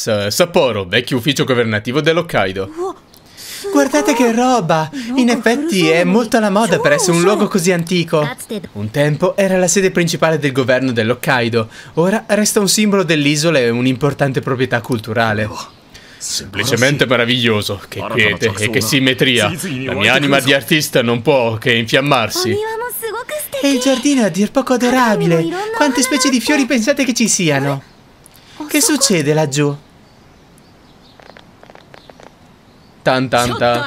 S- Sapporo, vecchio ufficio governativo dell'Hokkaido. Guardate che roba! In effetti è molto alla moda per essere un luogo così antico. Un tempo era la sede principale del governo dell'Hokkaido, ora resta un simbolo dell'isola e un'importante proprietà culturale. Semplicemente meraviglioso, che quiete e che simmetria. La mia anima di artista non può che infiammarsi. E il giardino è a dir poco adorabile. Quante specie di fiori pensate che ci siano? Che succede laggiù? Tan tan tan.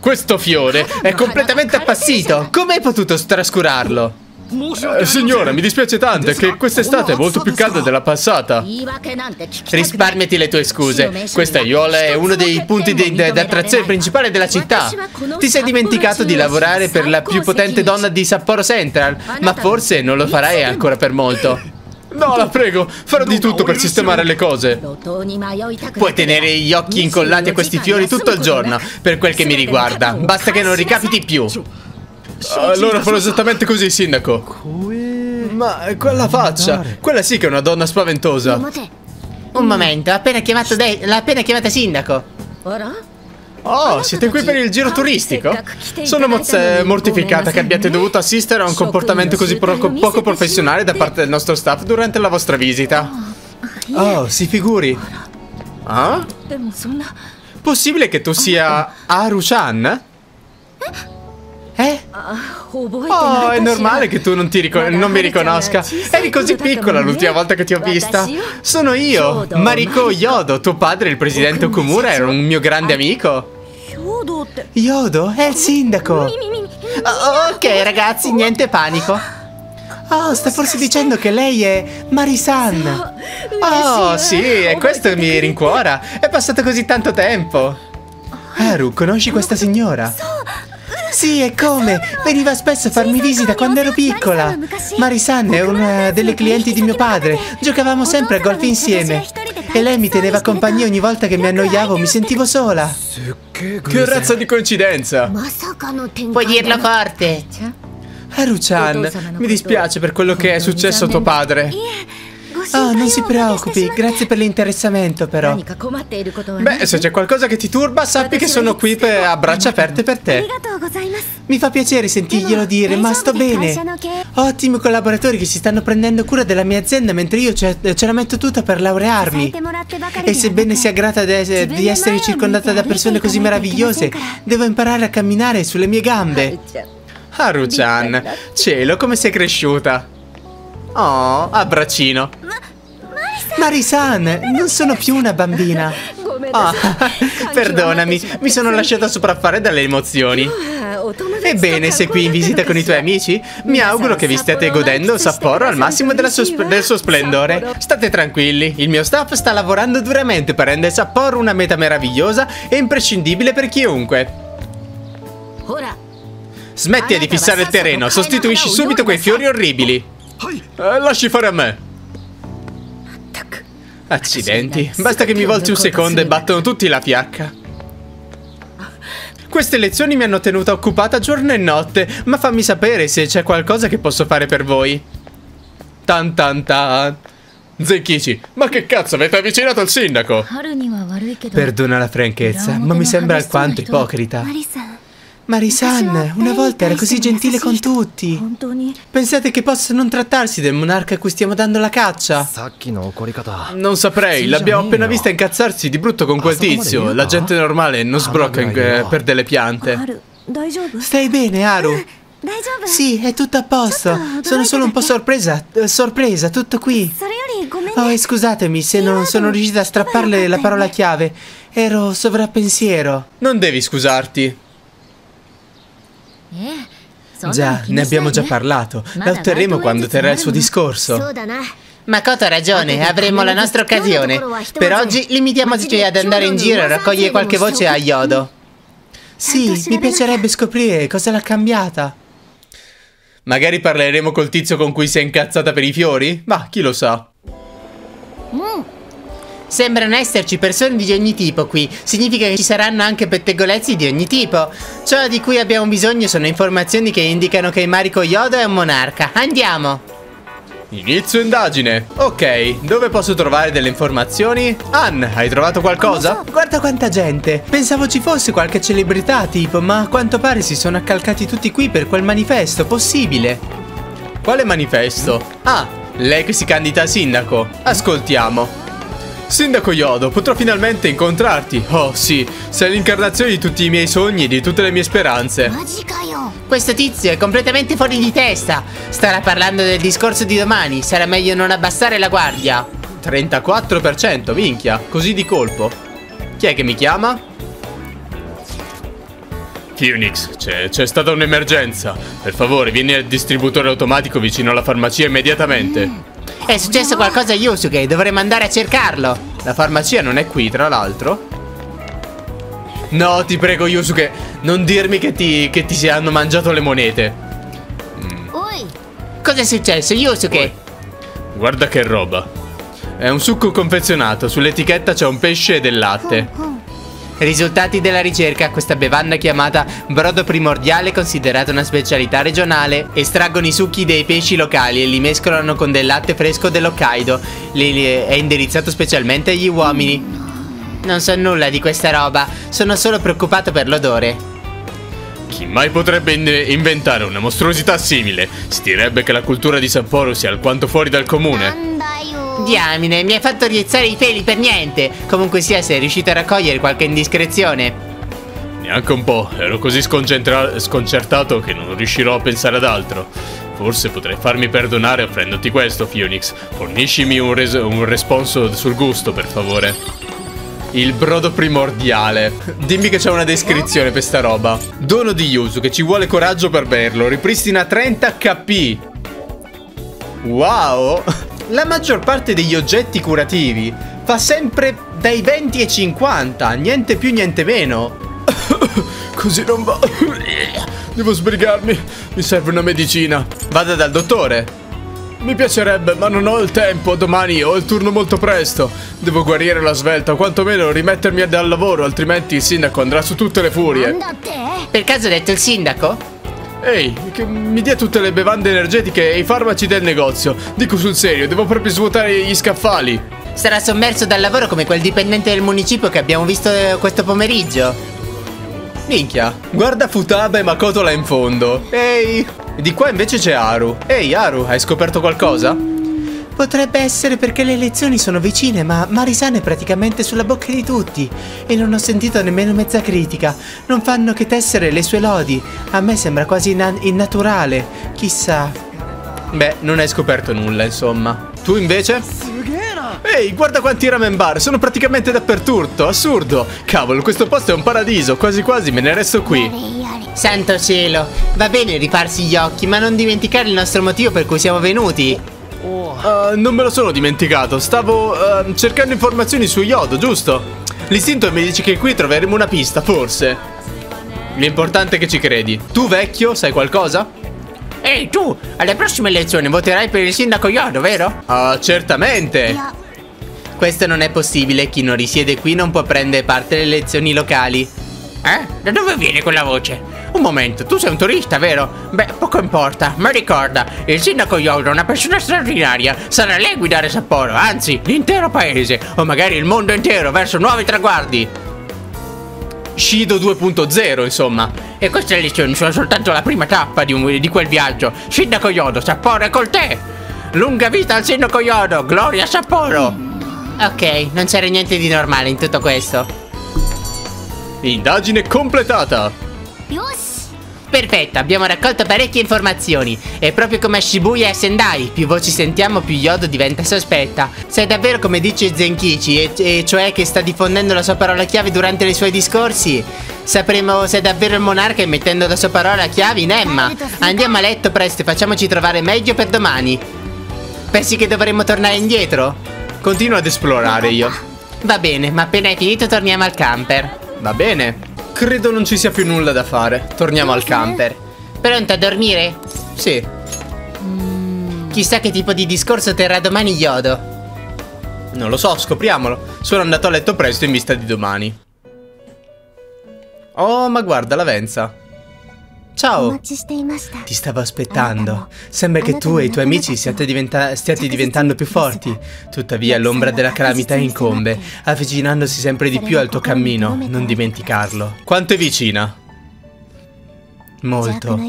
Questo fiore è completamente appassito. Come hai potuto trascurarlo? Eh, signora, mi dispiace tanto, è che quest'estate è molto più calda della passata. Risparmiati le tue scuse. Questa aiuola è uno dei punti di, di, di attrazione principale della città. Ti sei dimenticato di lavorare per la più potente donna di Sapporo Central, ma forse non lo farai ancora per molto. No, la prego, farò di tutto per sistemare le cose. Puoi tenere gli occhi incollati a questi fiori tutto il giorno, per quel che mi riguarda. Basta che non ricapiti più. Allora farò esattamente così, sindaco. Ma quella faccia, quella sì che è una donna spaventosa. Un momento, ha appena chiamato lei, l'ha appena chiamata sindaco. Oh, siete qui per il giro turistico? Sono mortificata che abbiate dovuto assistere a un comportamento così poco, professionale da parte del nostro staff durante la vostra visita. Oh, si figuri. Ah? Possibile che tu sia Aru-chan? Eh? Oh, è normale che tu non, non mi riconosca. Eri così piccola l'ultima volta che ti ho vista. Sono io, Mariko Yodo. Tuo padre, il presidente Okumura, era un mio grande amico. Yodo? È il sindaco. Oh, ok, ragazzi, niente panico. Oh, sta forse dicendo che lei è Marisan. Oh, sì, e questo mi rincuora. È passato così tanto tempo. Haru, conosci questa signora? Sì, e come? Veniva spesso a farmi visita quando ero piccola. Marisan è una delle clienti di mio padre. Giocavamo sempre a golf insieme. E lei mi teneva compagnia ogni volta che mi annoiavo, mi sentivo sola. Che razza di coincidenza! Puoi dirlo forte. Haru-chan, mi dispiace per quello che è successo a tuo padre. Oh, non si preoccupi, grazie per l'interessamento però. Beh, se c'è qualcosa che ti turba, sappi che sono qui per, a braccia aperte per te. Mi fa piacere sentirglielo dire, ma sto bene. Ho ottimi collaboratori che si stanno prendendo cura della mia azienda mentre io ce, ce la metto tutta per laurearmi. E sebbene sia grata de di essere circondata da persone così meravigliose, devo imparare a camminare sulle mie gambe. Haru-chan, cielo, come sei cresciuta? Oh, abbraccino. Marisan, non sono più una bambina. Ah, perdonami, mi sono lasciata sopraffare dalle emozioni. Ebbene, sei qui in visita con i tuoi amici? Mi auguro che vi stiate godendo Sapporo al massimo del suo splendore. State tranquilli, il mio staff sta lavorando duramente per rendere Sapporo una meta meravigliosa e imprescindibile per chiunque. Smetti di fissare il terreno, sostituisci subito quei fiori orribili. Eh, lasci fare a me. Accidenti, basta che mi volti un secondo e battono tutti la fiacca. Queste lezioni mi hanno tenuta occupata giorno e notte, ma fammi sapere se c'è qualcosa che posso fare per voi. Tan tan tan. Zenkichi, ma che cazzo avete avvicinato al sindaco? Perdona la franchezza, ma mi sembra alquanto ipocrita. Marisan, una volta era così gentile con tutti. Pensate che possa non trattarsi del monarca a cui stiamo dando la caccia? Non saprei, l'abbiamo appena vista incazzarsi di brutto con quel tizio. La gente normale non sbrocca in, per delle piante. Stai bene, Haru? Sì, è tutto a posto. Sono solo un po' sorpresa. Sorpresa, tutto qui. Oh, e scusatemi se non sono riuscita a strapparle la parola chiave. Ero sovrappensiero. Non devi scusarti. Già, ne abbiamo già parlato. La otterremo quando terrà il suo discorso. Makoto ha ragione, avremo la nostra occasione. Per oggi limitiamoci ad andare in giro a raccogliere qualche voce a Yodo. Sì, mi piacerebbe scoprire cosa l'ha cambiata. Magari parleremo col tizio con cui si è incazzata per i fiori? Ma chi lo sa. Sembrano esserci persone di ogni tipo qui. Significa che ci saranno anche pettegolezzi di ogni tipo. Ciò di cui abbiamo bisogno sono informazioni che indicano che Mariko Yoda è un monarca. Andiamo! Inizio indagine. Ok, dove posso trovare delle informazioni? Ann, hai trovato qualcosa? Guarda quanta gente. Pensavo ci fosse qualche celebrità tipo, ma a quanto pare si sono accalcati tutti qui per quel manifesto. Possibile? Quale manifesto? Ah, lei che si candida a sindaco. Ascoltiamo. Sindaco Yodo, potrò finalmente incontrarti. Oh sì, sei l'incarnazione di tutti i miei sogni e di tutte le mie speranze. Questo tizio è completamente fuori di testa. Starà parlando del discorso di domani. Sarà meglio non abbassare la guardia. 34%, minchia, così di colpo. Chi è che mi chiama? Phoenix, c'è stata un'emergenza. Per favore, vieni al distributore automatico vicino alla farmacia immediatamente. Mm. È successo qualcosa a Yusuke, dovremmo andare a cercarlo. La farmacia non è qui, tra l'altro? No, ti prego, Yusuke, non dirmi che ti, che ti si hanno mangiato le monete. Mm. Cosa è successo, Yusuke? Oi. Guarda che roba. È un succo confezionato, sull'etichetta c'è un pesce e del latte. Risultati della ricerca, questa bevanda chiamata brodo primordiale considerata una specialità regionale, estraggono i succhi dei pesci locali e li mescolano con del latte fresco dell'Hokkaido. È indirizzato specialmente agli uomini. Non so nulla di questa roba, sono solo preoccupato per l'odore. Chi mai potrebbe in inventare una mostruosità simile? Si direbbe che la cultura di Sapporo sia alquanto fuori dal comune. Diamine, mi hai fatto rizzare i peli per niente. Comunque sia, sei riuscito a raccogliere qualche indiscrezione. Neanche un po', ero così sconcertato che non riuscirò a pensare ad altro. Forse potrei farmi perdonare offrendoti questo, Phoenix. Forniscimi un, res un responso sul gusto, per favore. Il brodo primordiale. Dimmi che c'è una descrizione per sta roba. Dono di Yuzu che ci vuole coraggio per berlo. Ripristina 30 kp. Wow. La maggior parte degli oggetti curativi fa sempre dai 20 ai 50, niente più niente meno. Così non va. Devo sbrigarmi, mi serve una medicina. Vada dal dottore. Mi piacerebbe, ma non ho il tempo. Domani ho il turno molto presto. Devo guarire la svelta, o quantomeno rimettermi al lavoro, altrimenti il sindaco andrà su tutte le furie. Per caso ha detto il sindaco? Ehi, mi dia tutte le bevande energetiche e i farmaci del negozio. Dico sul serio, devo proprio svuotare gli scaffali. Sarà sommerso dal lavoro come quel dipendente del municipio che abbiamo visto eh, questo pomeriggio. Minchia, guarda Futaba e Makoto là in fondo. Ehi, di qua invece c'è Haru. Ehi Haru, hai scoperto qualcosa? Potrebbe essere perché le elezioni sono vicine, ma Marisan è praticamente sulla bocca di tutti. E non ho sentito nemmeno mezza critica. Non fanno che tessere le sue lodi. A me sembra quasi innaturale. Chissà. Beh, non hai scoperto nulla, insomma. Tu invece? Ehi, guarda quanti ramen bar, sono praticamente dappertutto, assurdo. Cavolo, questo posto è un paradiso, quasi quasi me ne resto qui. Santo cielo, va bene rifarsi gli occhi, ma non dimenticare il nostro motivo per cui siamo venuti. Uh, non me lo sono dimenticato, stavo uh, cercando informazioni su Yodo, giusto? L'istinto mi dice che qui troveremo una pista, forse. L'importante è che ci credi. Tu, vecchio, sai qualcosa? Ehi, tu, alle prossime elezioni voterai per il sindaco Yodo, vero? Ah, uh, certamente. Questo non è possibile, chi non risiede qui non può prendere parte alle elezioni locali. Eh? Da dove viene quella voce? Un momento, tu sei un turista, vero? Beh, poco importa, ma ricorda, il sindaco Yodo è una persona straordinaria. Sarà lei a guidare Sapporo, anzi, l'intero paese, o magari il mondo intero, verso nuovi traguardi. Shido 2.0, insomma. E queste lezioni sono soltanto la prima tappa di, un, di quel viaggio. Sindaco Yodo, Sapporo è col te! Lunga vita al sindaco Yodo, gloria a Sapporo! Ok, non c'era niente di normale in tutto questo. Indagine completata! Perfetto, abbiamo raccolto parecchie informazioni. È proprio come a Shibuya e Sendai. Più voci sentiamo, più Yodo diventa sospetta. Se è davvero come dice Zenkichi, e, e cioè che sta diffondendo la sua parola chiave durante i suoi discorsi, sapremo se è davvero il monarca mettendo la sua parola chiave in Emma. Andiamo a letto presto e facciamoci trovare meglio per domani. Pensi che dovremmo tornare indietro? Continuo ad esplorare io. Va bene, ma appena hai finito torniamo al camper. Va bene. Credo non ci sia più nulla da fare. Torniamo al camper. Pronto a dormire? Sì. Mm. Chissà che tipo di discorso terrà domani Yodo. Non lo so, scopriamolo. Sono andato a letto presto in vista di domani. Oh, ma guarda la Venza. Ciao! Ti stavo aspettando. Sembra che tu e i tuoi amici diventa stiate diventando più forti. Tuttavia l'ombra della calamità incombe, avvicinandosi sempre di più al tuo cammino. Non dimenticarlo. Quanto è vicina? Molto.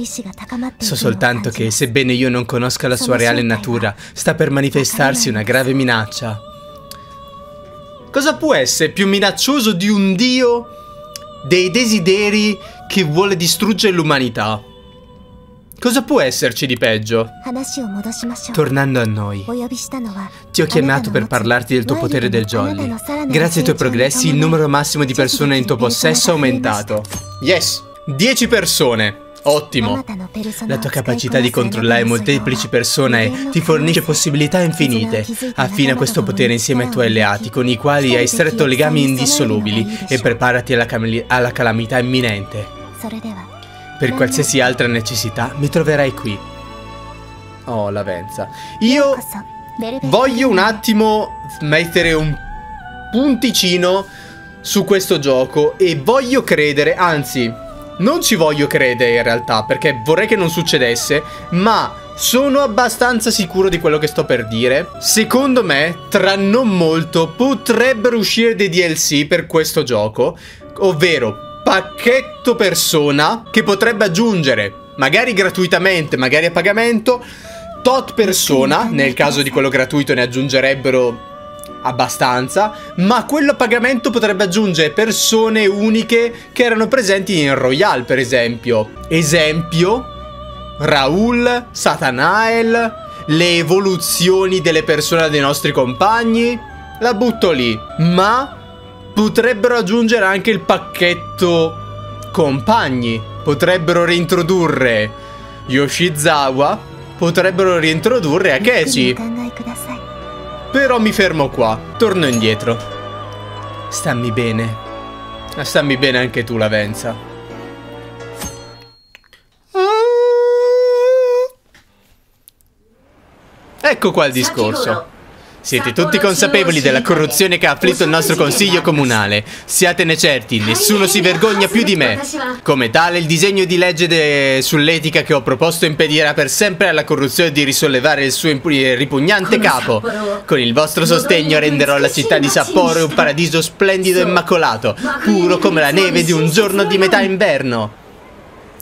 So soltanto che, sebbene io non conosca la sua reale natura, sta per manifestarsi una grave minaccia. Cosa può essere più minaccioso di un dio dei desideri che vuole distruggere l'umanità. Cosa può esserci di peggio? Tornando a noi, ti ho chiamato per parlarti del tuo potere del jolly. Grazie ai tuoi progressi, il numero massimo di persone in tuo possesso è aumentato. Yes! 10 persone! Ottimo! La tua capacità di controllare molteplici persone ti fornisce possibilità infinite. Affina questo potere insieme ai tuoi alleati, con i quali hai stretto legami indissolubili, e preparati alla, alla calamità imminente. Per qualsiasi altra necessità, mi troverai qui. Oh, Lavenza. Io voglio un attimo mettere un punticino su questo gioco e voglio credere, anzi, non ci voglio credere in realtà, perché vorrei che non succedesse, ma sono abbastanza sicuro di quello che sto per dire. Secondo me, tra non molto, potrebbero uscire dei DLC per questo gioco, ovvero pacchetto persona che potrebbe aggiungere, magari gratuitamente, magari a pagamento, tot persona, nel caso di quello gratuito ne aggiungerebbero abbastanza, ma quello a pagamento potrebbe aggiungere persone uniche che erano presenti in Royale, per esempio. Esempio, Raul, Satanael, le evoluzioni delle persone dei nostri compagni. La butto lì, ma potrebbero aggiungere anche il pacchetto compagni. Potrebbero reintrodurre Yoshizawa, potrebbero reintrodurre Akechi. Però mi fermo qua, torno indietro. Stammi bene. Stammi bene anche tu, Lavenza. Ecco qua il discorso. Siete tutti consapevoli della corruzione che ha afflitto il nostro consiglio comunale. Siatene certi, nessuno si vergogna più di me. Come tale, il disegno di legge sull'etica che ho proposto impedirà per sempre alla corruzione di risollevare il suo ripugnante capo. Con il vostro sostegno renderò la città di Sapporo un paradiso splendido e immacolato, puro come la neve di un giorno di metà inverno.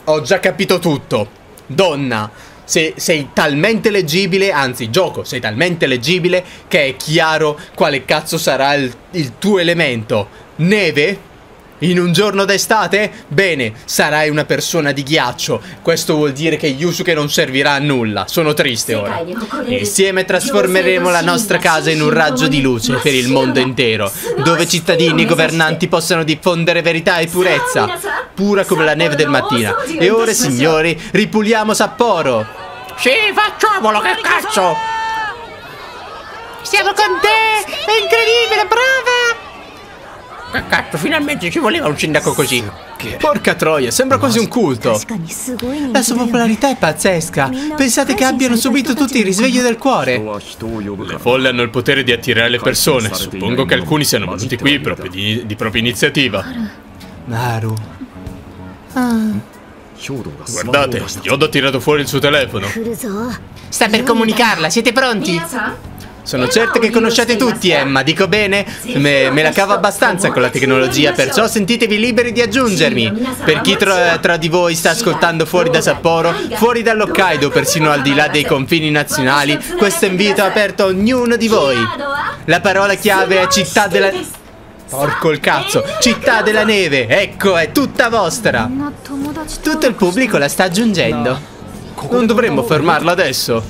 Ho già capito tutto. Donna, se sei talmente leggibile, anzi gioco, sei talmente leggibile che è chiaro quale cazzo sarà il, il tuo elemento. Neve? In un giorno d'estate? Bene, sarai una persona di ghiaccio. Questo vuol dire che Yusuke non servirà a nulla. Sono triste ora. Insieme trasformeremo la nostra casa in un raggio di luce per il mondo intero, dove cittadini e governanti possano diffondere verità e purezza, pura come la neve del mattino. E ora, signori, ripuliamo Sapporo. Sì, facciamolo, che cazzo! Siamo con te! È incredibile, brava! Che cazzo, finalmente ci voleva un sindaco così. Porca troia, sembra quasi un culto. La sua popolarità è pazzesca. Pensate che abbiano subito tutti il risveglio del cuore. Le folle hanno il potere di attirare le persone. Suppongo che alcuni siano venuti qui proprio di, di propria iniziativa. Naru. Ah. Guardate, Yoda ha tirato fuori il suo telefono. Sta per comunicarla, siete pronti? Sono certo che conosciate tutti Emma, dico bene? Me, me, la cavo abbastanza con la tecnologia, perciò sentitevi liberi di aggiungermi. Per chi tra, tra di voi sta ascoltando fuori da Sapporo, fuori dall'Hokkaido, persino al di là dei confini nazionali, questo invito è aperto a ognuno di voi. La parola chiave è città della... Porco il cazzo, città della neve, ecco, è tutta vostra. Tutto il pubblico la sta aggiungendo. Non dovremmo fermarla adesso.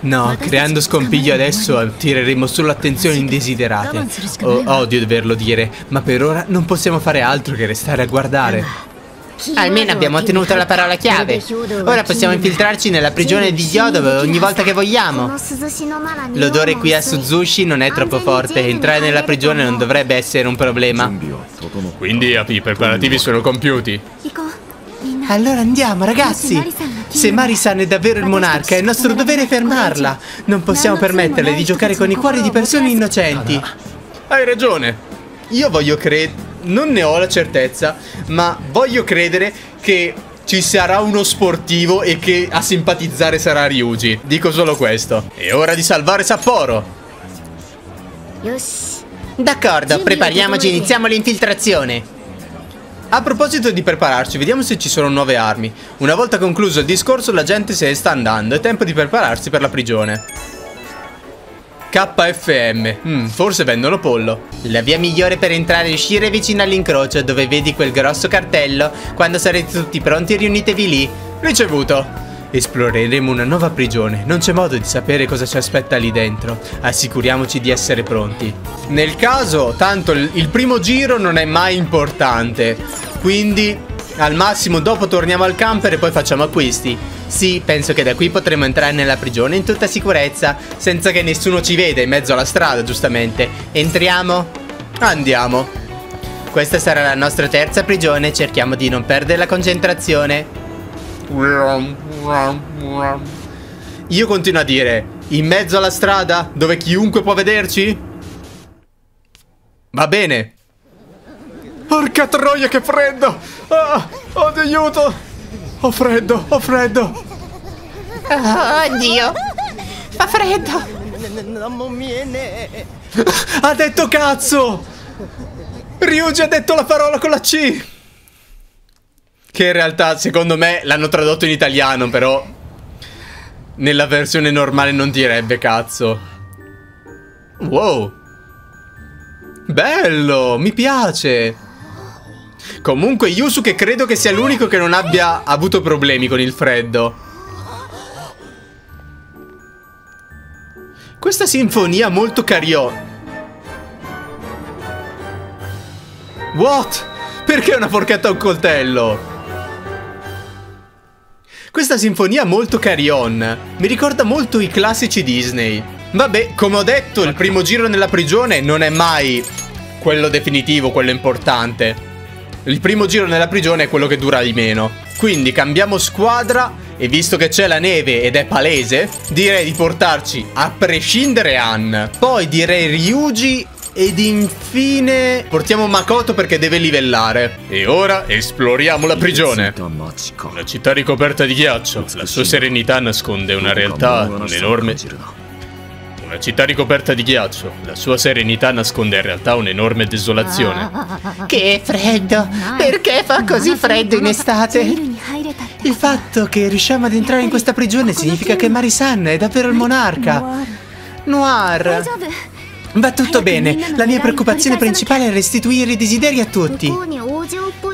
No, creando scompiglio adesso attireremo solo attenzioni indesiderate. Oh, odio doverlo dire, ma per ora non possiamo fare altro che restare a guardare. Almeno abbiamo ottenuto la parola chiave. Ora possiamo infiltrarci nella prigione di Yodo ogni volta che vogliamo. L'odore qui a Suzushi non è troppo forte. Entrare nella prigione non dovrebbe essere un problema. Quindi i preparativi sono compiuti. Allora andiamo, ragazzi! Se Marisan è davvero il monarca, è nostro dovere fermarla. Non possiamo permetterle di giocare con i cuori di persone innocenti. Hai ragione. Io voglio credere... Non ne ho la certezza, ma voglio credere che ci sarà uno sportivo e che a simpatizzare sarà Ryuji. Dico solo questo. È ora di salvare Sapporo. D'accordo, prepariamoci, iniziamo l'infiltrazione. A proposito di prepararci, vediamo se ci sono nuove armi. Una volta concluso il discorso, la gente se ne sta andando. È tempo di prepararsi per la prigione. KFM. Mm, forse vendono pollo. La via migliore per entrare e uscire è vicino all'incrocio, dove vedi quel grosso cartello. Quando sarete tutti pronti, riunitevi lì. Ricevuto. Esploreremo una nuova prigione, non c'è modo di sapere cosa ci aspetta lì dentro. Assicuriamoci di essere pronti. Nel caso, tanto il primo giro non è mai importante, quindi al massimo dopo torniamo al camper e poi facciamo acquisti. Sì, penso che da qui potremo entrare nella prigione in tutta sicurezza, senza che nessuno ci veda in mezzo alla strada, giustamente. Entriamo? Andiamo. Questa sarà la nostra terza prigione, cerchiamo di non perdere la concentrazione. Io continuo a dire, in mezzo alla strada, dove chiunque può vederci? Va bene. Porca troia che freddo! Ah, oh, aiuto! Ho freddo, ho freddo! Oh, oddio! Fa freddo! Ha detto cazzo! Ryuji ha detto la parola con la C! Che in realtà, secondo me, l'hanno tradotto in italiano, però... Nella versione normale non direbbe cazzo. Wow. Bello, mi piace. Comunque Yusuke credo che sia l'unico che non abbia avuto problemi con il freddo. Questa sinfonia molto carion. What? Perché una forchetta e un coltello? Questa sinfonia molto carry-on mi ricorda molto i classici Disney. Vabbè, come ho detto, il primo giro nella prigione non è mai quello definitivo, quello importante. Il primo giro nella prigione è quello che dura di meno. Quindi cambiamo squadra e visto che c'è la neve ed è palese, direi di portarci a prescindere Ann. Poi direi Ryuji ed infine portiamo Makoto perché deve livellare. E ora esploriamo la prigione. Una città ricoperta di ghiaccio. La sua serenità nasconde una realtà, un'enorme... Una città ricoperta di ghiaccio. La sua serenità nasconde in realtà un'enorme desolazione. Che freddo! Perché fa così freddo in estate? Il fatto che riusciamo ad entrare in questa prigione significa che Marisan è davvero il monarca. Noir. Va tutto bene, la mia preoccupazione principale è restituire i desideri a tutti.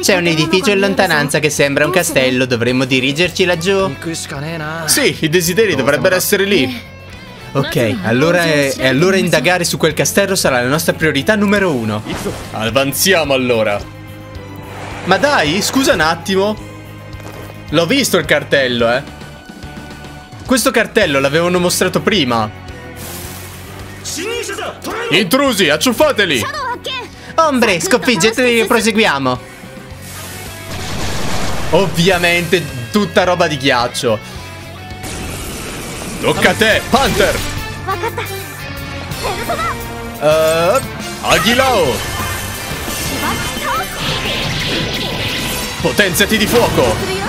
C'è un edificio in lontananza che sembra un castello, dovremmo dirigerci laggiù. Sì, i desideri dovrebbero essere lì. Ok, allora, è, allora indagare su quel castello sarà la nostra priorità numero uno. Avanziamo allora. Ma dai, scusa un attimo. L'ho visto il cartello, eh. Questo cartello l'avevano mostrato prima. Intrusi, acciuffateli! Ombre, sconfiggeteli e proseguiamo. Ovviamente tutta roba di ghiaccio. Tocca a te, Panther! Uh, Aguilao! Potenziati di fuoco!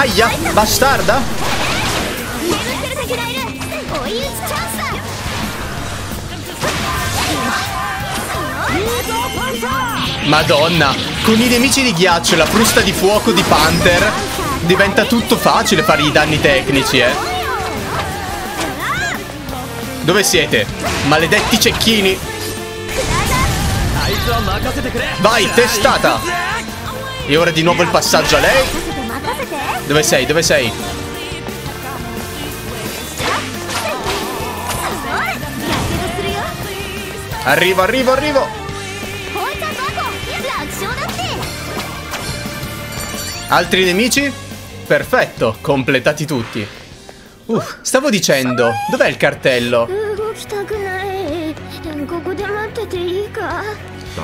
Aia, bastarda! Madonna, con i nemici di ghiaccio e la frusta di fuoco di Panther diventa tutto facile fare i danni tecnici, eh. Dove siete? Maledetti cecchini. Vai, testata. E ora di nuovo il passaggio a lei. Dove sei? Dove sei? Arrivo, arrivo, arrivo. Altri nemici? Perfetto, completati tutti. Uff, stavo dicendo, dov'è il cartello?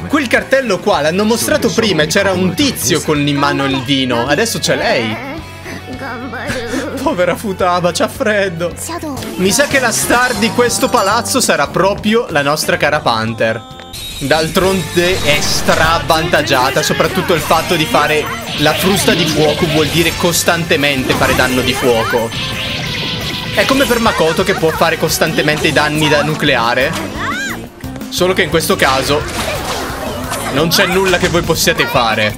Quel cartello qua l'hanno mostrato prima e c'era un tizio con in mano il vino. Adesso c'è lei. Povera Futaba, c'ha freddo. Mi sa che la star di questo palazzo sarà proprio la nostra cara Panther. D'altronde è stravvantaggiata, soprattutto il fatto di fare la frusta di fuoco vuol dire costantemente fare danno di fuoco. È come per Makoto che può fare costantemente i danni da nucleare. Solo che in questo caso non c'è nulla che voi possiate fare.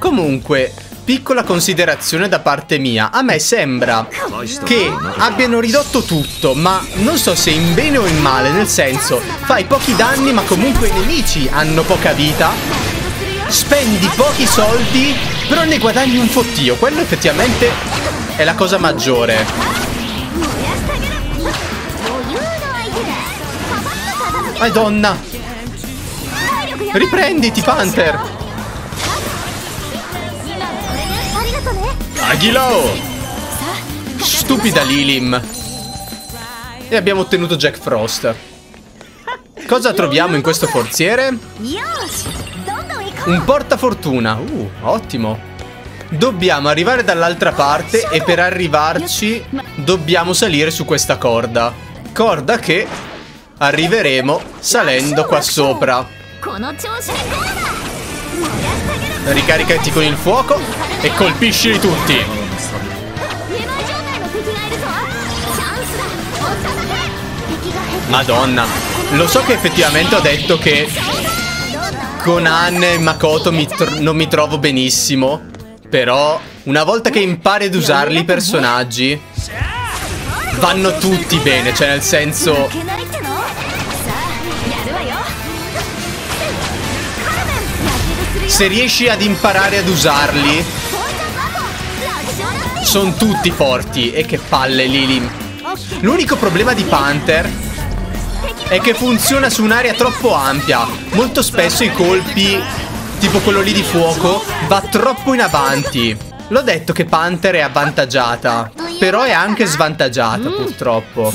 Comunque, Piccola considerazione da parte mia, a me sembra che abbiano ridotto tutto, ma non so se in bene o in male, nel senso, fai pochi danni ma comunque i nemici hanno poca vita, spendi pochi soldi, però ne guadagni un fottio, quello effettivamente è la cosa maggiore. Madonna! Riprenditi, Panther! Aghilao! Stupida Lilim. E abbiamo ottenuto Jack Frost. Cosa troviamo in questo forziere? Un portafortuna. Uh, ottimo. Dobbiamo arrivare dall'altra parte e per arrivarci dobbiamo salire su questa corda. Corda che arriveremo salendo qua sopra. Ricaricati con il fuoco e colpiscili tutti. Madonna, lo so che effettivamente ho detto che con Anne e Makoto mi non mi trovo benissimo, però una volta che impari ad usarli i personaggi vanno tutti bene, cioè nel senso se riesci ad imparare ad usarli sono tutti forti. E che palle Lily l'unico problema di Panther è che funziona su un'area troppo ampia. Molto spesso i colpi tipo quello lì di fuoco va troppo in avanti. L'ho detto che Panther è avvantaggiata però è anche svantaggiata purtroppo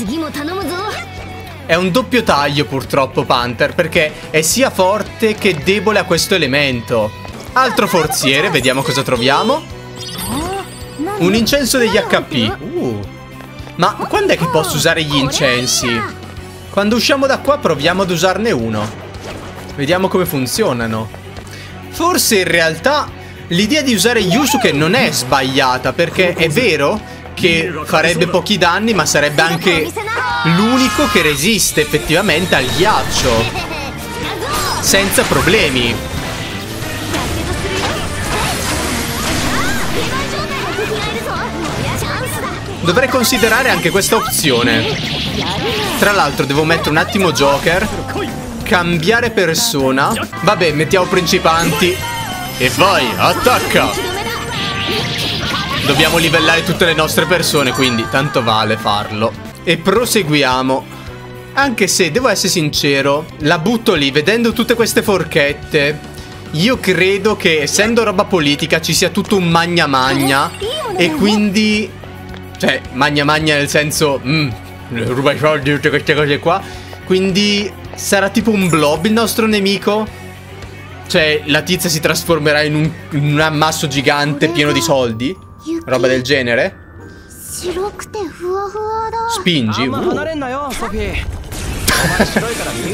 è un doppio taglio purtroppo Panther perché è sia forte che debole a questo elemento. Altro forziere, vediamo cosa troviamo. Un incenso degli HP. Uh. Ma quando è che posso usare gli incensi? Quando usciamo da qua proviamo ad usarne uno. Vediamo come funzionano. Forse in realtà l'idea di usare Yusuke non è sbagliata perché è vero che farebbe pochi danni ma sarebbe anche l'unico che resiste effettivamente al ghiaccio. Senza problemi. Dovrei considerare anche questa opzione. Tra l'altro devo mettere un attimo Joker. Cambiare persona. Vabbè, mettiamo principanti. E vai, attacca! Dobbiamo livellare tutte le nostre persone, quindi tanto vale farlo. E proseguiamo. Anche se, devo essere sincero, la butto lì, vedendo tutte queste forchette. Io credo che, essendo roba politica, ci sia tutto un magna magna. E quindi... Cioè, magna magna nel senso... Mm, ruba i soldi, tutte queste cose qua. Quindi, sarà tipo un blob il nostro nemico? Cioè, la tizia si trasformerà in un, in un ammasso gigante pieno di soldi? Roba del genere? Spingi? Uh.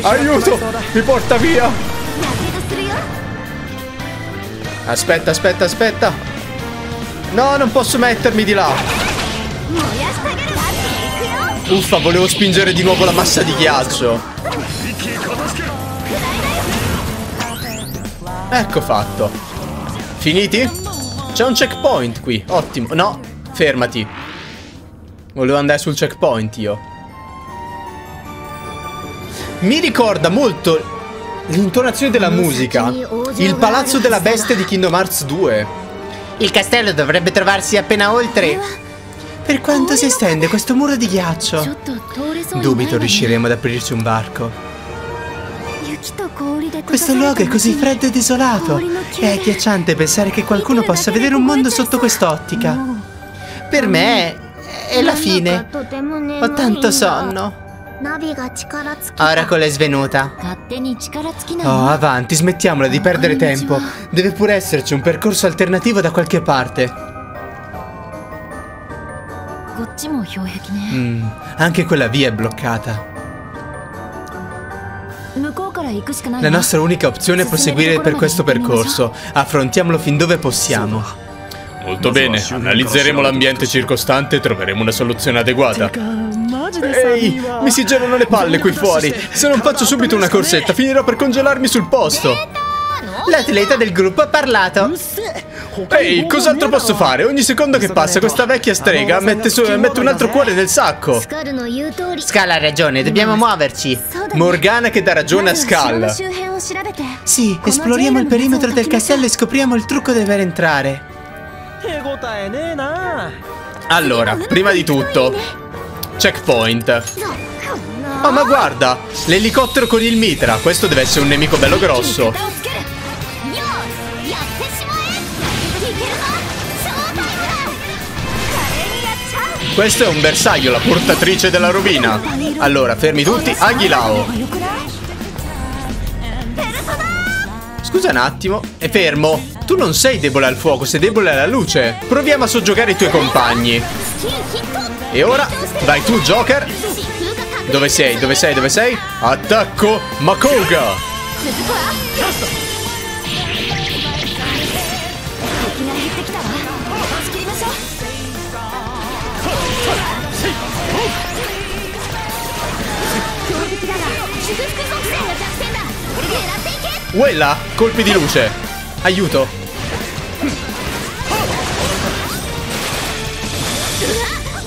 Aiuto! Mi porta via! Aspetta, aspetta, aspetta! No, non posso mettermi di là! Uffa, volevo spingere di nuovo la massa di ghiaccio! Ecco fatto! Finiti? C'è un checkpoint qui, ottimo! No, fermati! Volevo andare sul checkpoint io. Mi ricorda molto l'intonazione della musica. Il palazzo della bestia di Kingdom Hearts 2. Il castello dovrebbe trovarsi appena oltre. Per quanto si estende questo muro di ghiaccio? Dubito riusciremo ad aprirci un barco. Questo luogo è così freddo ed isolato. È agghiacciante pensare che qualcuno possa vedere un mondo sotto quest'ottica. Per me è la fine. Ho tanto sonno. Oracle è svenuta. Oh, avanti, smettiamola di perdere tempo. Deve pure esserci un percorso alternativo da qualche parte. Mm, anche quella via è bloccata. La nostra unica opzione è proseguire per questo percorso. Affrontiamolo fin dove possiamo. Molto bene, analizzeremo l'ambiente circostante e troveremo una soluzione adeguata. Ehi, mi si gelano le palle qui fuori. Se non faccio subito una corsetta, finirò per congelarmi sul posto. L'atleta del gruppo ha parlato. Ehi, cos'altro posso fare? Ogni secondo che passa questa vecchia strega mette, su, mette un altro cuore nel sacco. Scala ha ragione, dobbiamo muoverci. Morgana che dà ragione a Scala. Sì, esploriamo il perimetro del castello e scopriamo il trucco per entrare. Allora, prima di tutto, checkpoint. Oh, ma guarda, l'elicottero con il mitra. Questo deve essere un nemico bello grosso. Questo è un bersaglio, la portatrice della rovina. Allora, fermi tutti, Aghilao. Scusa un attimo, è fermo. Tu non sei debole al fuoco, sei debole alla luce. Proviamo a soggiogare i tuoi compagni. E ora, vai tu, Joker. Dove sei? Dove sei? Dove sei? Attacco Makoga! Quella! Colpi di luce! Aiuto!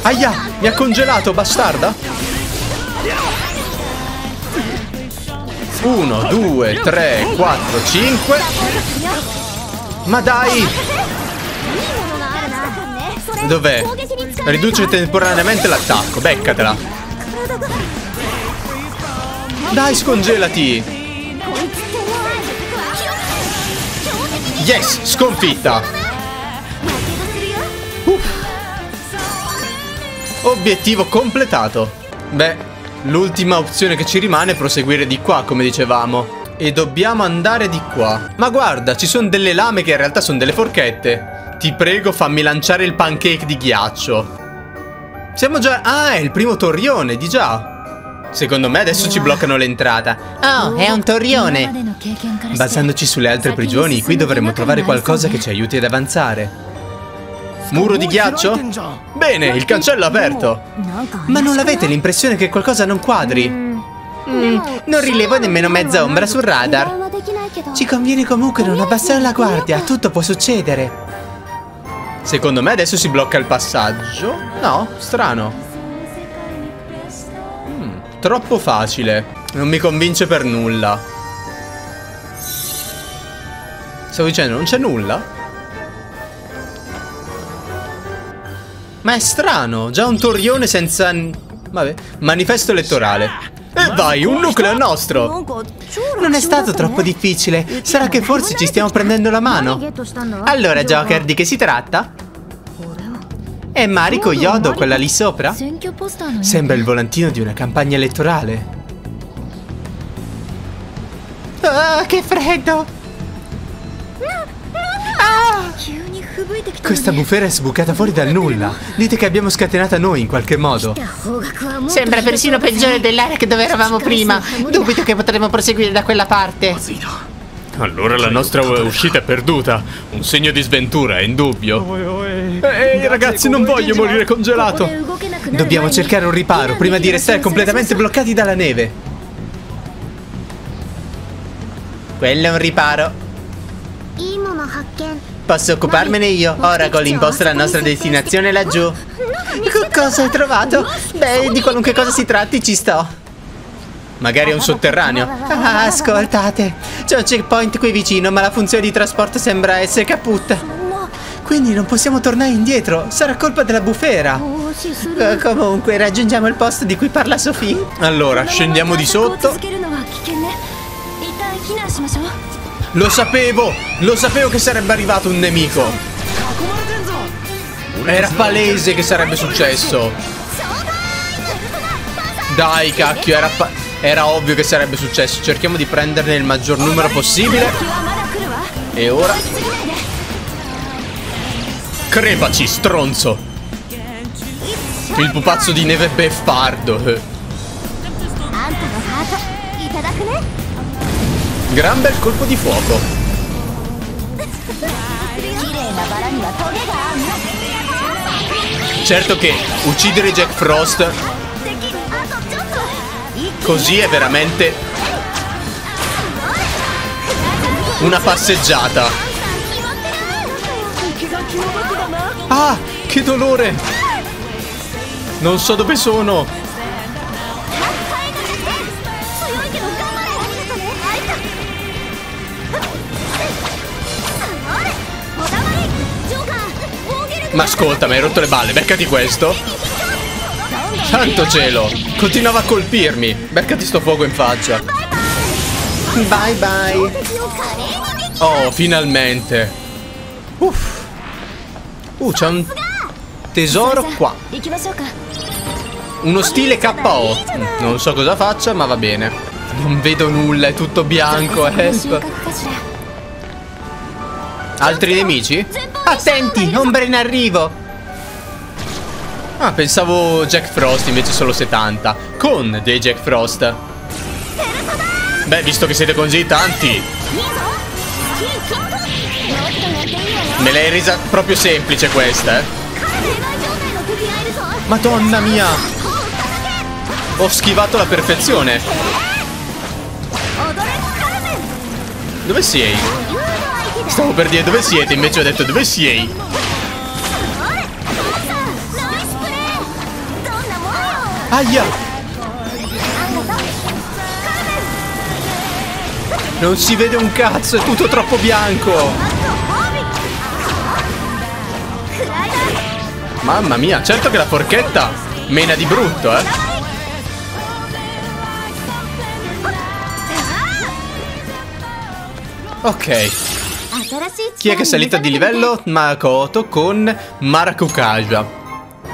Aia! Mi ha congelato, bastarda! Uno, due, tre, quattro, cinque Ma dai! Dov'è? Riduce temporaneamente l'attacco, beccatela Dai, scongelati! Yes, sconfitta! Uff. Obiettivo completato. Beh, l'ultima opzione che ci rimane è proseguire di qua, come dicevamo. E dobbiamo andare di qua. Ma guarda, ci sono delle lame che in realtà sono delle forchette. Ti prego, fammi lanciare il pancake di ghiaccio. Siamo già... Ah, è il primo torrione, di già. Secondo me adesso ci bloccano l'entrata. Oh, è un torrione. Basandoci sulle altre prigioni, qui dovremmo trovare qualcosa che ci aiuti ad avanzare. Muro di ghiaccio? Bene, il cancello è aperto. Ma non avete l'impressione che qualcosa non quadri? Mm, non rilevo nemmeno mezza ombra sul radar. Ci conviene comunque non abbassare la guardia, tutto può succedere. Secondo me adesso si blocca il passaggio. No, strano. Troppo facile. Non mi convince per nulla. Stavo dicendo, non c'è nulla? Ma è strano, già un torrione senza... Vabbè, manifesto elettorale. E vai, un nucleo nostro! Non è stato troppo difficile. Sarà che forse ci stiamo prendendo la mano. Allora, Joker, di che si tratta? È Mariko Yodo, quella lì sopra? Sembra il volantino di una campagna elettorale. Ah, che freddo! Ah! Questa bufera è sbucata fuori dal nulla. Dite che abbiamo scatenata noi in qualche modo. Sembra persino peggiore dell'area che dove eravamo prima. Dubito che potremo proseguire da quella parte. Allora la nostra uscita è perduta. Un segno di sventura, è indubbio. Ehi ragazzi, non voglio morire congelato. Dobbiamo cercare un riparo prima di restare completamente bloccati dalla neve. Quello è un riparo. Posso occuparmene io. Oracle imposta la nostra destinazione laggiù. Cosa hai trovato? Beh, di qualunque cosa si tratti ci sto. Magari è un sotterraneo. Ah, ascoltate. C'è un checkpoint qui vicino, ma la funzione di trasporto sembra essere caputta. Quindi non possiamo tornare indietro. Sarà colpa della bufera. Uh, comunque, raggiungiamo il posto di cui parla Sophie. Allora, scendiamo di sotto. Lo sapevo! Lo sapevo che sarebbe arrivato un nemico. Era palese che sarebbe successo. Dai, cacchio, era palese. Era ovvio che sarebbe successo. Cerchiamo di prenderne il maggior numero possibile. E ora... Crepaci, stronzo! Il pupazzo di neve beffardo. Gran bel colpo di fuoco. Certo che uccidere Jack Frost così è veramente una passeggiata. Ah, che dolore! Non so dove sono. Ma ascolta, mi hai rotto le balle, beccati questo. Santo cielo, continuava a colpirmi. Beccati sto fuoco in faccia. Bye bye. Oh, finalmente. Uff. Uh, c'è un tesoro qua. Uno stile KO. Non so cosa faccia, ma va bene. Non vedo nulla, è tutto bianco. Eh. Altri nemici? Attenti, ombre in arrivo. Ah, pensavo Jack Frost, invece solo 70. Con dei Jack Frost. Beh, visto che siete così tanti. Me l'hai resa proprio semplice questa, eh. Madonna mia. Ho schivato la perfezione. Dove sei? Stavo per dire dove siete, invece ho detto dove sei. Aia! Non si vede un cazzo, è tutto troppo bianco. Mamma mia, certo che la forchetta mena di brutto, eh. Ok. Chi è che è salita di livello? Makoto con Marakukaja.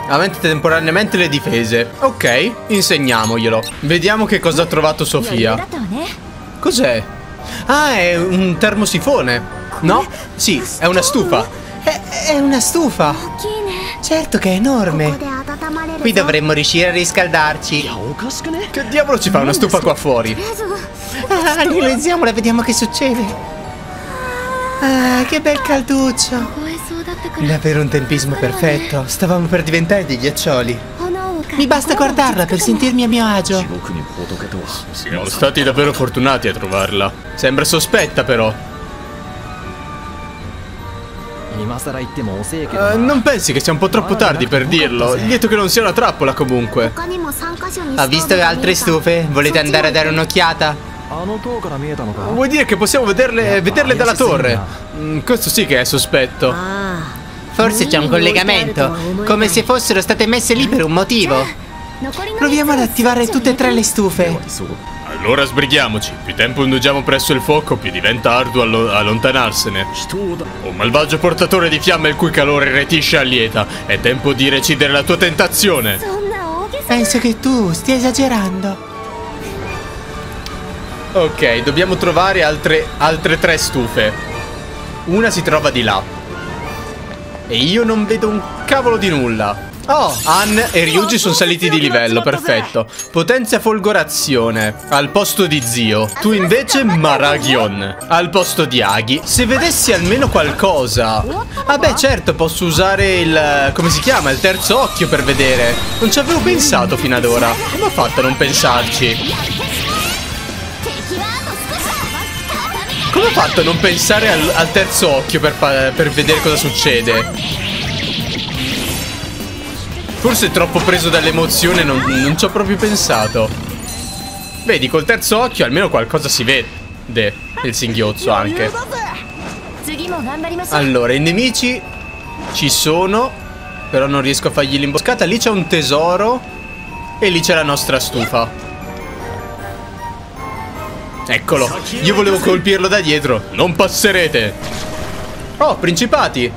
Aumenta temporaneamente le difese. Ok, insegniamoglielo. Vediamo che cosa ha trovato Sofia. Cos'è? Ah, è un termosifone. No? Sì, è una stufa. È, è una stufa. Certo che è enorme. Qui dovremmo riuscire a riscaldarci. Che diavolo ci fa una stufa qua fuori? Ah, analizziamola e vediamo che succede. Ah, che bel calduccio! Davvero un tempismo perfetto. Stavamo per diventare dei ghiaccioli. Mi basta guardarla per sentirmi a mio agio. Siamo stati davvero fortunati a trovarla. Sembra sospetta, però. Uh, non pensi che sia un po' troppo tardi per dirlo? Lieto che non sia una trappola comunque. Ha visto altre stufe? Volete andare a dare un'occhiata? Vuoi dire che possiamo vederle, vederle dalla torre? Mm, questo sì che è sospetto. Forse c'è un collegamento, come se fossero state messe lì per un motivo. Proviamo ad attivare tutte e tre le stufe. Allora sbrighiamoci. Più tempo indugiamo presso il fuoco, più diventa arduo allo allontanarsene. Un malvagio portatore di fiamme il cui calore retisce allieta. È tempo di recidere la tua tentazione. Penso che tu stia esagerando. Ok, dobbiamo trovare altre, altre tre stufe. Una si trova di là. E io non vedo un cavolo di nulla. Oh, Ann e Ryuji sono saliti di livello, perfetto. Potenza folgorazione, al posto di Zio. Tu invece Maragion, al posto di Aghi. Se vedessi almeno qualcosa... Ah beh, certo, posso usare il... come si chiama? Il terzo occhio per vedere. Non ci avevo pensato fino ad ora. Come ho fatto a non pensarci? Come ho fatto a non pensare al, al terzo occhio per, per vedere cosa succede? Forse troppo preso dall'emozione non, non ci ho proprio pensato. Vedi, col terzo occhio almeno qualcosa si vede. Il singhiozzo anche. Allora, i nemici ci sono. Però non riesco a fargli l'imboscata. Lì c'è un tesoro. E lì c'è la nostra stufa. Eccolo, io volevo colpirlo da dietro. Non passerete. Oh, principati.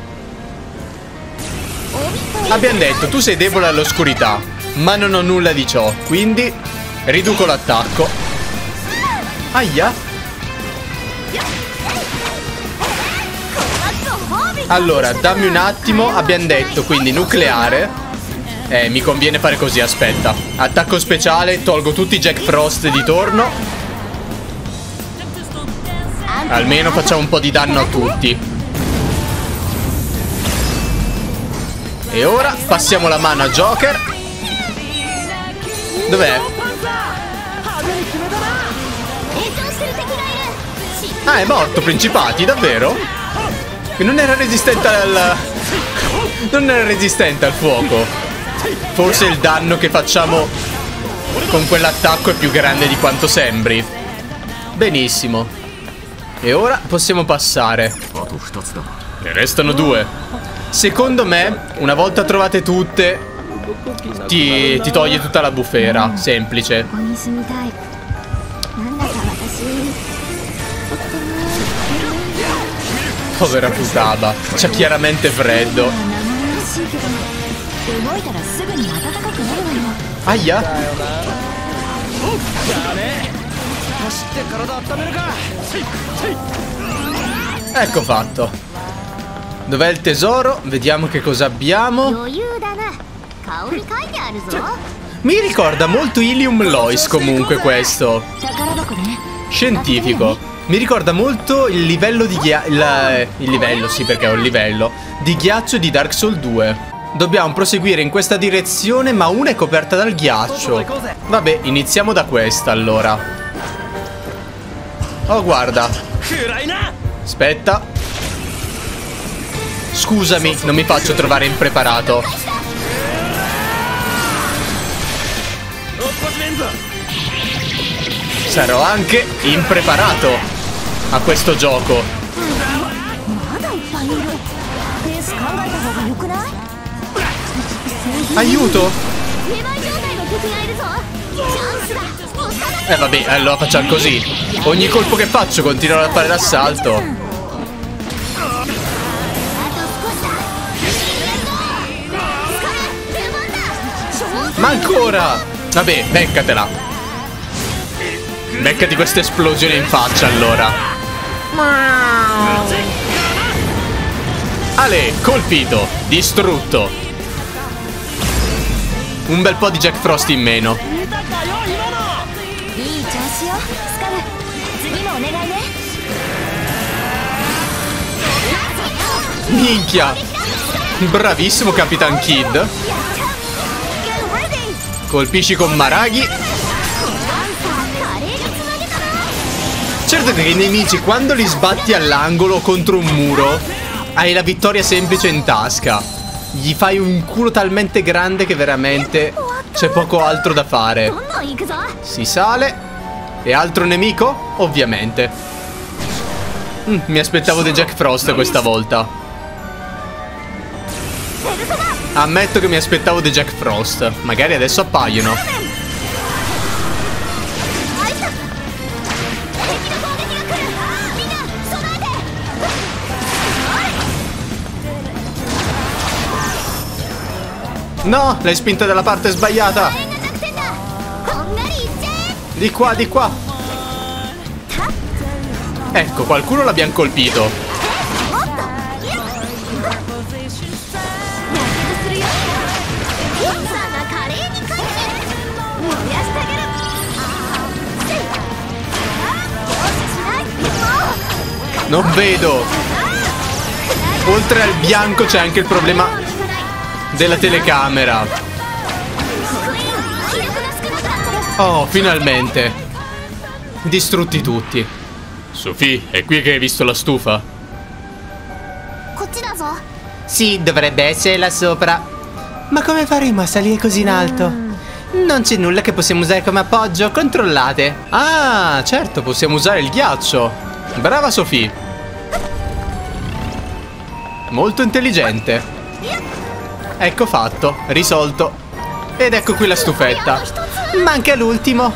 Abbiamo detto, tu sei debole all'oscurità, ma non ho nulla di ciò, quindi riduco l'attacco. Aia. Allora, dammi un attimo, abbiamo detto, quindi nucleare. Eh, mi conviene fare così, aspetta. Attacco speciale, tolgo tutti i Jack Frost di torno Almeno facciamo un po' di danno a tutti. E ora passiamo la mano a Joker. Dov'è? Ah, è morto, Principati, davvero? Non era resistente al... Non era resistente al fuoco. Forse il danno che facciamo con quell'attacco è più grande di quanto sembri. Benissimo. E ora possiamo passare. Ne restano due. Secondo me, una volta trovate tutte, ti, ti toglie tutta la bufera. Semplice. Povera Futaba, c'ha chiaramente freddo. Aia. Ecco fatto. Dov'è il tesoro? Vediamo che cosa abbiamo. Mi ricorda molto Ilium Lois comunque questo. Scientifico. Mi ricorda molto il livello di ghiaccio. Il, il, livello, sì, perché è un livello. Di ghiaccio di Dark Souls 2. Dobbiamo proseguire in questa direzione, ma una è coperta dal ghiaccio. Vabbè, iniziamo da questa allora. Oh, guarda. Aspetta. Scusami, non mi faccio trovare impreparato. Sarò anche impreparato a questo gioco. Aiuto! Eh vabbè, allora facciamo così. Ogni colpo che faccio continuano a fare l'assalto. Ma ancora! Vabbè, beccatela. Beccati questa esplosione in faccia allora. Ale, colpito, distrutto. Un bel po' di Jack Frost in meno. Minchia! Bravissimo Capitan Kid. Colpisci con Maraghi Certo che i nemici quando li sbatti all'angolo contro un muro hai la vittoria semplice in tasca. Gli fai un culo talmente grande che veramente c'è poco altro da fare. Si sale. E altro nemico? Ovviamente. Mm, mi aspettavo dei Jack Frost questa volta. Ammetto che mi aspettavo dei Jack Frost. Magari adesso appaiono. No, l'hai spinta dalla parte sbagliata. Di qua, di qua. Ecco, qualcuno l'abbiamo colpito. Non vedo. Oltre al bianco c'è anche il problema della telecamera. Oh, finalmente. Distrutti tutti. Sofì, è qui che hai visto la stufa? Sì, dovrebbe essere là sopra. Ma come faremo a salire così in alto? Non c'è nulla che possiamo usare come appoggio, controllate. Ah, certo, possiamo usare il ghiaccio. Brava Sofì. Molto intelligente. Ecco fatto, risolto. Ed ecco qui la stufetta. Manca l'ultimo.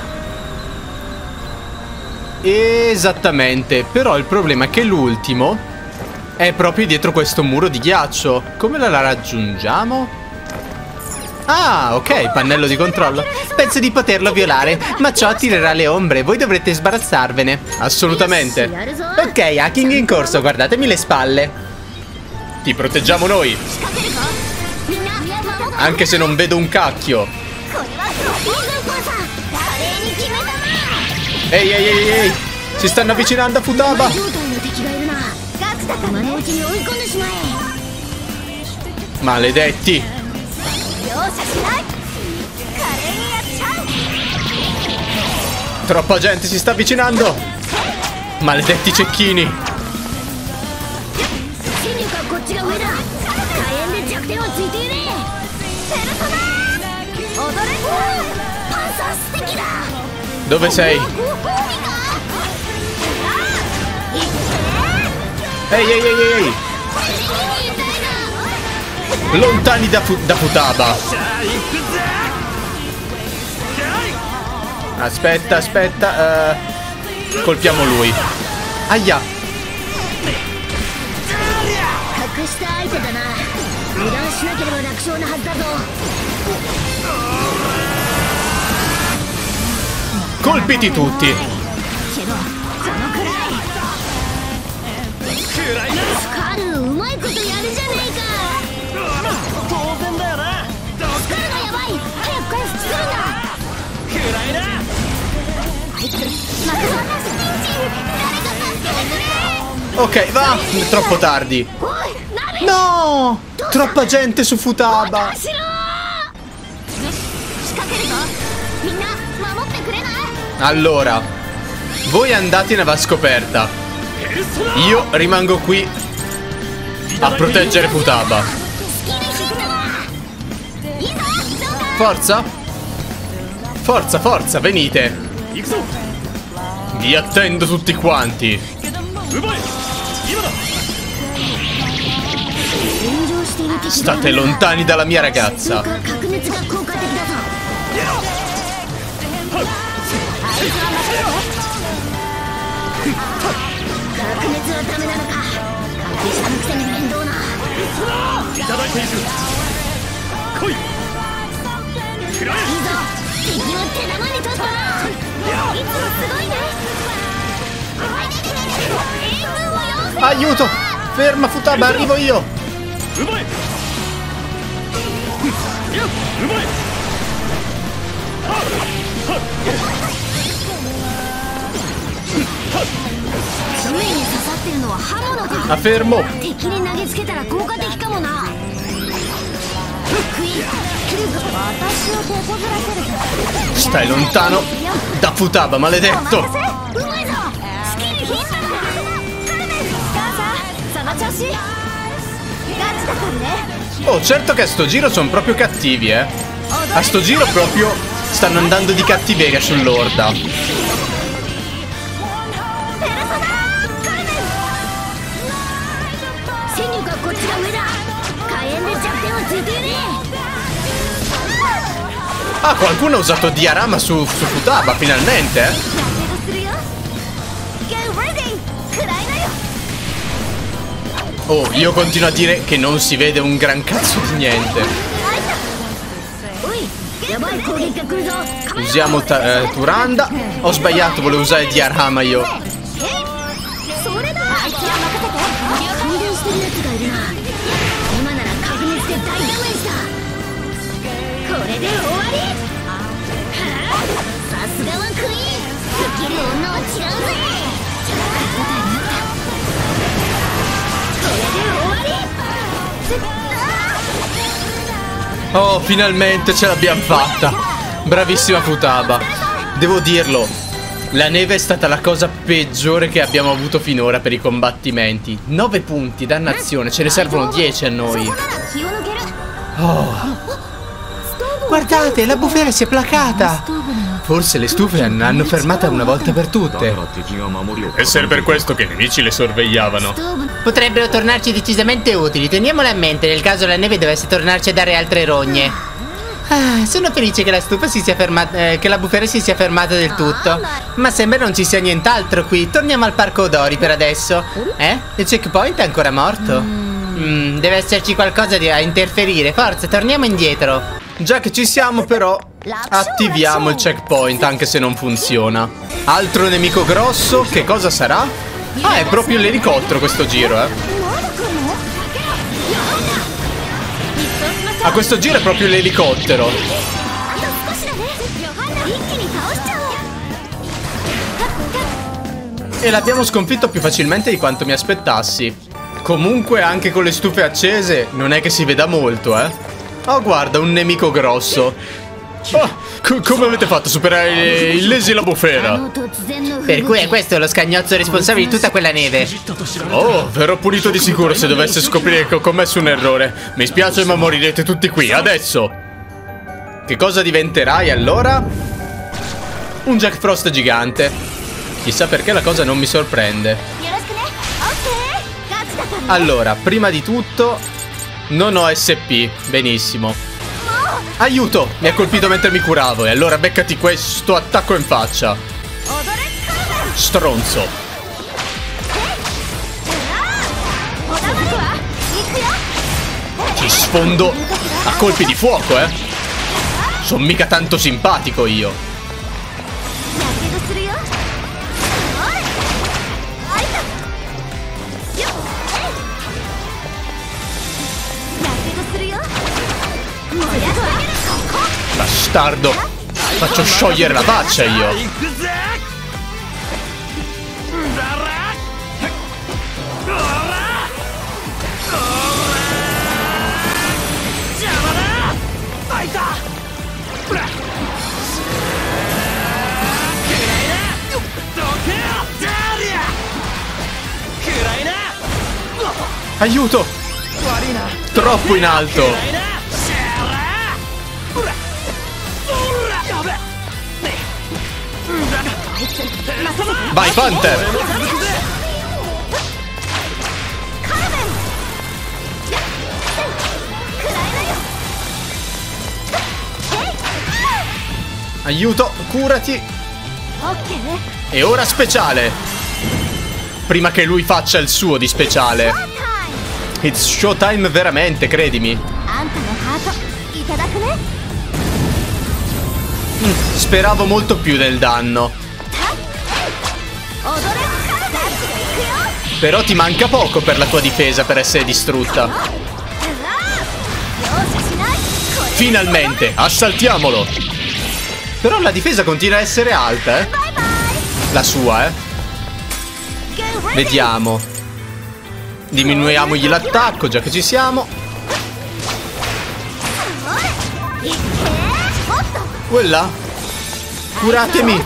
Esattamente, però il problema è che l'ultimo è proprio dietro questo muro di ghiaccio. Come la raggiungiamo? Ah, ok, pannello di controllo. Penso di poterlo violare, ma ciò attirerà le ombre. Voi dovrete sbarazzarvene. Assolutamente. Ok, hacking in corso, guardatemi le spalle. Ti proteggiamo noi. Anche se non vedo un cacchio. Ehi, ehi, ehi, ehi. Si stanno avvicinando a Futaba. Maledetti. Troppa gente si sta avvicinando. Maledetti cecchini. Dove sei? Ehi, ehi, ehi, ehi! Lontani da, fu da Futaba! Aspetta, aspetta. Uh, colpiamo lui. Aia! Colpiti tutti! Ok, va! Troppo tardi. No! Troppa gente su Futaba. Allora, voi andate in avascoperta. Io rimango qui a proteggere Futaba. Forza! Forza, forza, venite! Vi attendo tutti quanti! State lontani dalla mia ragazza! はダメなのか格下のくせに面倒ない。ただいてい。る来い食らえいいぞ敵を手玉に取ったいつもすごいねあ、aiuto! Ferma Futaba, arrivo io! Ah, fermo! Stai lontano da Futaba, maledetto! Oh, certo che a sto giro sono proprio cattivi, eh. A sto giro proprio stanno andando di cattiveria sull'orda. Ah, qualcuno ha usato diarama su, su Futaba, finalmente, eh? Oh, io continuo a dire che non si vede un gran cazzo di niente. Usiamo eh, Turanda. Ho sbagliato, volevo usare Diarama io. Oh, finalmente ce l'abbiamo fatta. Bravissima Futaba. Devo dirlo, la neve è stata la cosa peggiore che abbiamo avuto finora per i combattimenti. 9 punti, dannazione, ce ne servono 10 a noi. Oh. Guardate, la bufera si è placata. Forse le stufe hanno fermata una volta per tutte. Essere per questo che i nemici le sorvegliavano. Potrebbero tornarci decisamente utili. Teniamola a mente nel caso la neve dovesse tornarci a dare altre rogne. Ah, sono felice che la stufa si sia fermata. Eh, che la bufera si sia fermata del tutto. Ma sembra non ci sia nient'altro qui. Torniamo al parco odori per adesso. Eh? Il checkpoint è ancora morto? Mm, deve esserci qualcosa a interferire. Forza, torniamo indietro. Già che ci siamo però Attiviamo il checkpoint anche se non funziona Altro nemico grosso Che cosa sarà? Ah è proprio l'elicottero questo giro eh A questo giro è proprio l'elicottero E l'abbiamo sconfitto più facilmente di quanto mi aspettassi. Comunque anche con le stufe accese non è che si veda molto, eh. Oh guarda, un nemico grosso. Oh, come avete fatto a superare illesi la bufera? Per cui è questo lo scagnozzo responsabile di tutta quella neve. Oh, verrò punito di sicuro se dovesse scoprire che ho commesso un errore. Mi spiace ma morirete tutti qui, adesso. Che cosa diventerai allora? Un Jack Frost gigante. Chissà perché la cosa non mi sorprende. Allora, prima di tutto, non ho SP. Benissimo. Aiuto! Mi ha colpito mentre mi curavo e allora beccati questo attacco in faccia. Stronzo. Ti sfondo a colpi di fuoco, eh. Sono mica tanto simpatico io. Bastardo Faccio sciogliere la faccia io Aiuto! Troppo in alto! Vai Panther! Aiuto, curati! E ora speciale! Prima che lui faccia il suo di speciale. It's showtime veramente, credimi. Mm, speravo molto più del danno. Però ti manca poco per la tua difesa per essere distrutta. Finalmente, assaltiamolo! Però la difesa continua a essere alta, eh? La sua, eh? Vediamo. Diminuiamogli l'attacco, già che ci siamo. Quella? Curatemi!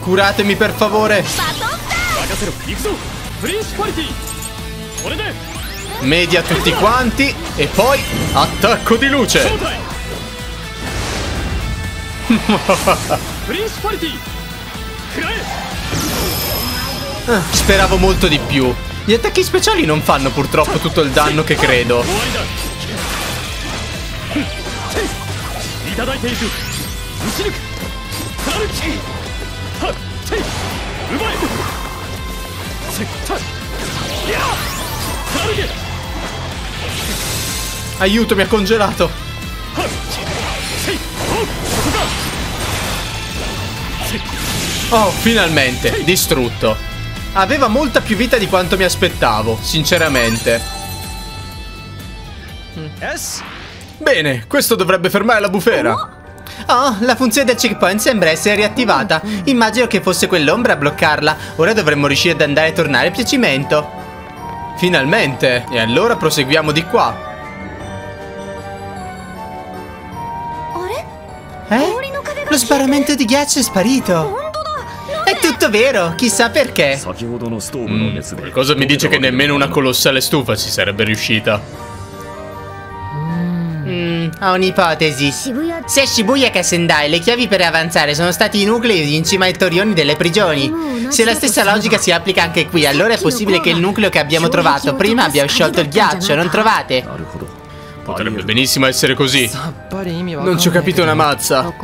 Curatemi per favore! Media tutti quanti e poi attacco di luce! ah, speravo molto di più. Gli attacchi speciali non fanno purtroppo tutto il danno che credo. Aiuto, mi ha congelato. Oh, finalmente, distrutto. Aveva molta più vita di quanto mi aspettavo, sinceramente. Bene, questo dovrebbe fermare la bufera. Oh, la funzione del checkpoint sembra essere riattivata. Immagino che fosse quell'ombra a bloccarla. Ora dovremmo riuscire ad andare e tornare a piacimento. Finalmente! E allora proseguiamo di qua. Eh? Lo sbarramento di ghiaccio è sparito. È tutto vero, chissà perché. Mm, qualcosa mi dice che nemmeno una colossale stufa ci sarebbe riuscita. Ho un'ipotesi. Se a Shibuya che a Sendai le chiavi per avanzare sono stati i nuclei in cima ai torioni delle prigioni, se la stessa logica si applica anche qui, allora è possibile che il nucleo che abbiamo trovato prima abbia sciolto il ghiaccio, non trovate? Potrebbe benissimo essere così. Non ci ho capito una mazza.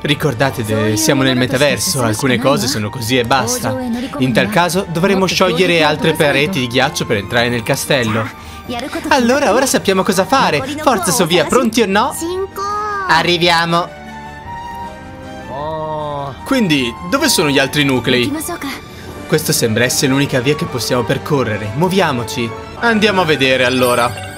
Ricordate, siamo nel metaverso, alcune cose sono così e basta. In tal caso dovremo sciogliere altre pareti di ghiaccio per entrare nel castello. Allora ora sappiamo cosa fare. Forza Sofia, pronti o no? Arriviamo. Quindi, dove sono gli altri nuclei? Questa sembra essere l'unica via che possiamo percorrere. Muoviamoci. Andiamo a vedere allora.